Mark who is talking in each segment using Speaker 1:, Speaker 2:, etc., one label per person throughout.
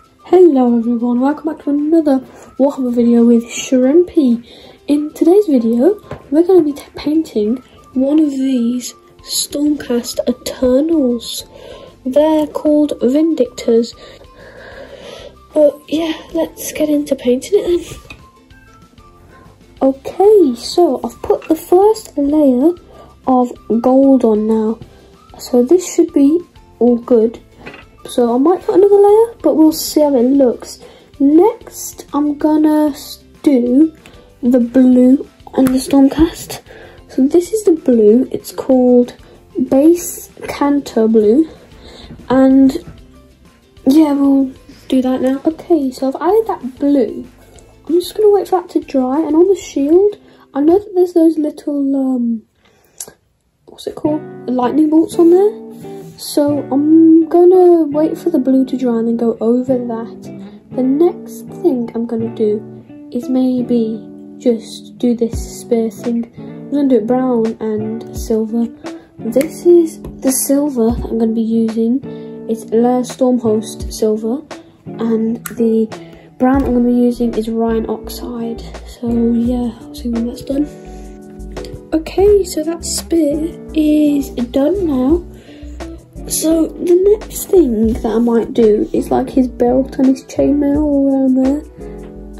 Speaker 1: Hello everyone, welcome back to another Warhammer video with Shrimpy. In today's video, we're going to be painting one of these Stormcast Eternals. They're called Vindictors. But yeah, let's get into painting it then. Okay, so I've put the first layer of gold on now. So this should be all good. So I might put another layer, but we'll see how it looks. Next, I'm gonna do the blue on the Stormcast. So this is the blue, it's called Base Kantor Blue. And yeah, we'll do that now. Okay, so I've added that blue. I'm just to wait for that to dry. And on the shield, I know that there's those little, um, what's it called? Lightning bolts on there. So I'm to wait for the blue to dry and then go over that. The next thing I'm to do is maybe just do this spear thing. I'm to do it brown and silver. This is the silver I'm to be using. It's Lair Stormhost silver. And the brown I'm to be using is Rhinox Hide. So yeah, I'll see when that's done. Okay, so that spear is done now. So the next thing that I might do is like his belt and his chainmail all around there.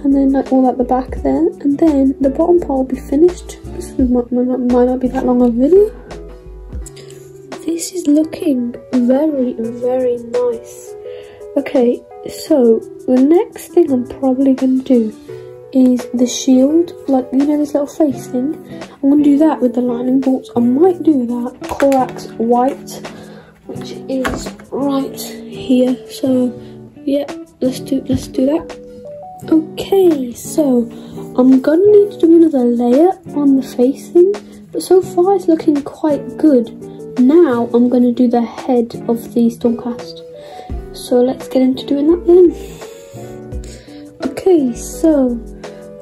Speaker 1: And then like all at the back there. And then the bottom part will be finished. This might, might, not, might not be that long a video. This is looking very, very nice. Okay, so the next thing I'm probably going to do is the shield, like you know this little face thing. I'm going to do that with the lightning bolts. I might do that Corax white, which is right here. So yeah, let's do let's do that. Okay, so I'm gonna need to do another layer on the face thing, but so far it's looking quite good. Now I'm gonna do the head of the Stormcast. So let's get into doing that then. Okay, so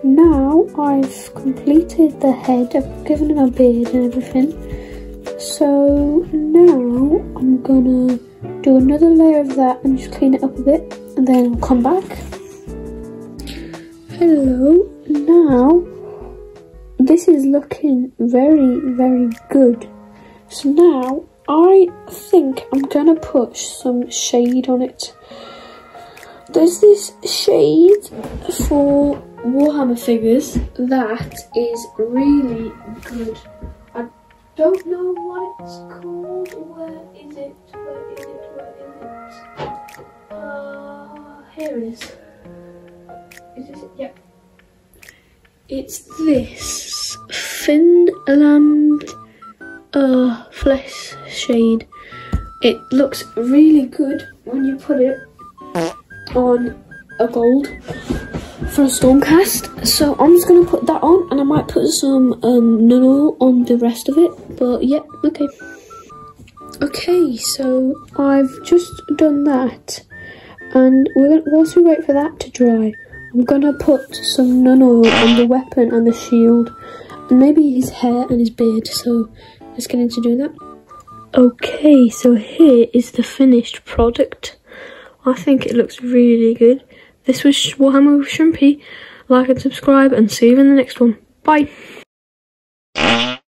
Speaker 1: now I've completed the head, I've given him a beard and everything. So now gonna do another layer of that and just clean it up a bit and then come back. Hello, now this is looking very, very good. So now I think I'm gonna push some shade on it. There's this shade for Warhammer figures that is really good. I don't know what it's called. It? Where is it? Where is it? Uh, here it is. Is this it? Yep. It's this Finland uh, flesh shade. It looks really good when you put it on a gold for a stormcast. So I'm just gonna put that on and I might put some um, on the rest of it. But yeah, okay. Okay, so I've just done that and whilst we wait for that to dry, I'm gonna put some Nuln on the weapon and the shield and maybe his hair and his beard. So let's get into doing that. Okay, so here is the finished product. I think it looks really good. This was Warhammer with Shrimpy. Like and subscribe and see you in the next one. Bye.